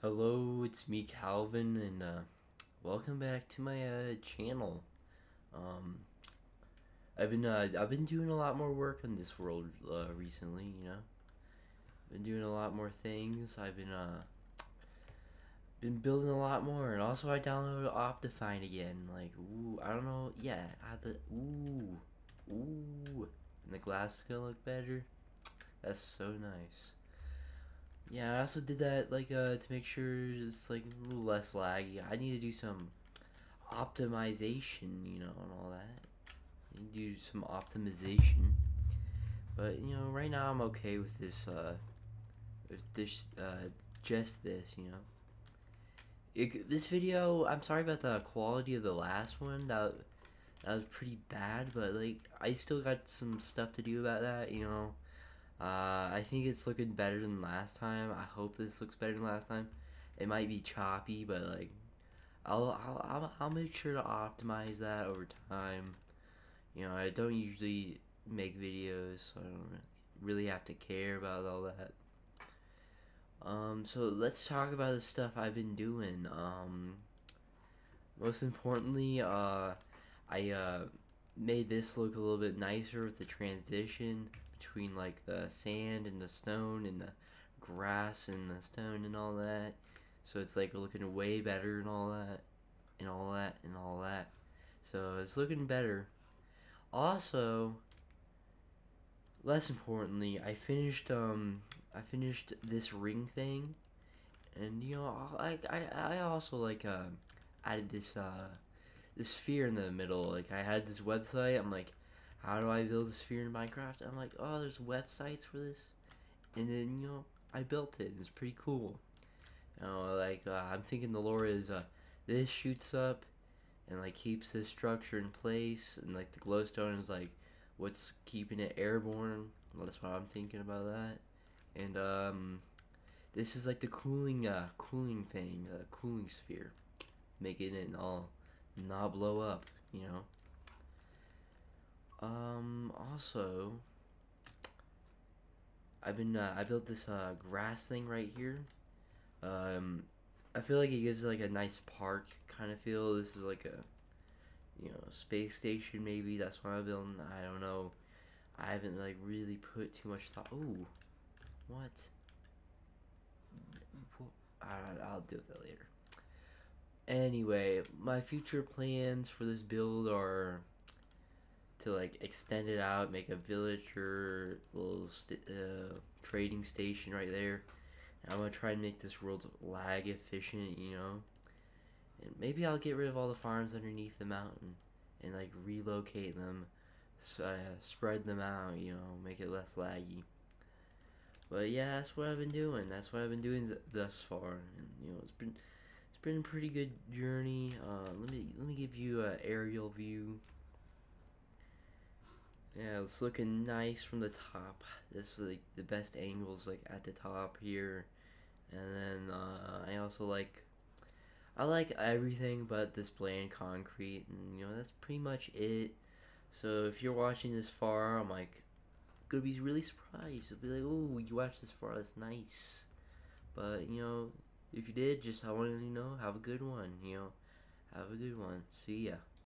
Hello, it's me, Calvin, and uh, welcome back to my uh, channel. Um, I've been uh, I've been doing a lot more work on this world uh, recently. You know, I've been doing a lot more things. I've been uh, been building a lot more, and also I downloaded Optifine again. Like, ooh, I don't know. Yeah, I the ooh, ooh, and the glass gonna look better. That's so nice. Yeah, I also did that like uh to make sure it's like a little less laggy. I need to do some optimization, you know, and all that. Do some optimization. But you know, right now I'm okay with this uh with this uh just this, you know. It, this video, I'm sorry about the quality of the last one. That that was pretty bad, but like I still got some stuff to do about that, you know. Uh, I think it's looking better than last time. I hope this looks better than last time. It might be choppy, but like, I'll I'll I'll, I'll make sure to optimize that over time. You know, I don't usually make videos, so I don't really have to care about all that. Um, so let's talk about the stuff I've been doing. Um, most importantly, uh, I uh made this look a little bit nicer with the transition between like the sand and the stone and the grass and the stone and all that. So it's like looking way better and all that and all that and all that. So it's looking better. Also, less importantly, I finished um I finished this ring thing, and you know I I I also like uh added this uh this sphere in the middle. Like I had this website. I'm like, how do I build a sphere in Minecraft? I'm like, oh, there's websites for this, and then you know I built it. It's pretty cool. You know, like uh, I'm thinking the lore is uh, this shoots up, and like keeps this structure in place, and like the glowstone is like what's keeping it airborne. That's what I'm thinking about that, and um, this is like the cooling uh cooling thing, the cooling sphere, making it all not blow up. You know. Um, also, I've been, uh, I built this, uh, grass thing right here. Um, I feel like it gives, like, a nice park kind of feel. This is, like, a, you know, space station, maybe. That's what I'm building. I don't know. I haven't, like, really put too much thought. Ooh. What? I, I'll deal with that later. Anyway, my future plans for this build are to like extend it out, make a villager little uh, trading station right there. And I'm gonna try and make this world lag efficient, you know. And maybe I'll get rid of all the farms underneath the mountain and like relocate them, uh, spread them out, you know, make it less laggy. But yeah, that's what I've been doing. That's what I've been doing thus far, and you know, it's been it's been a pretty good journey. Uh, let me let me give you an aerial view yeah, it's looking nice from the top. This is like the best angles like at the top here. And then uh, I also like I like everything but this bland concrete and you know that's pretty much it. So if you're watching this far, I'm like gonna be really surprised. I'll be like, oh, you watched this far, that's nice. But you know, if you did, just I wanted to know, have a good one. You know, have a good one. See ya.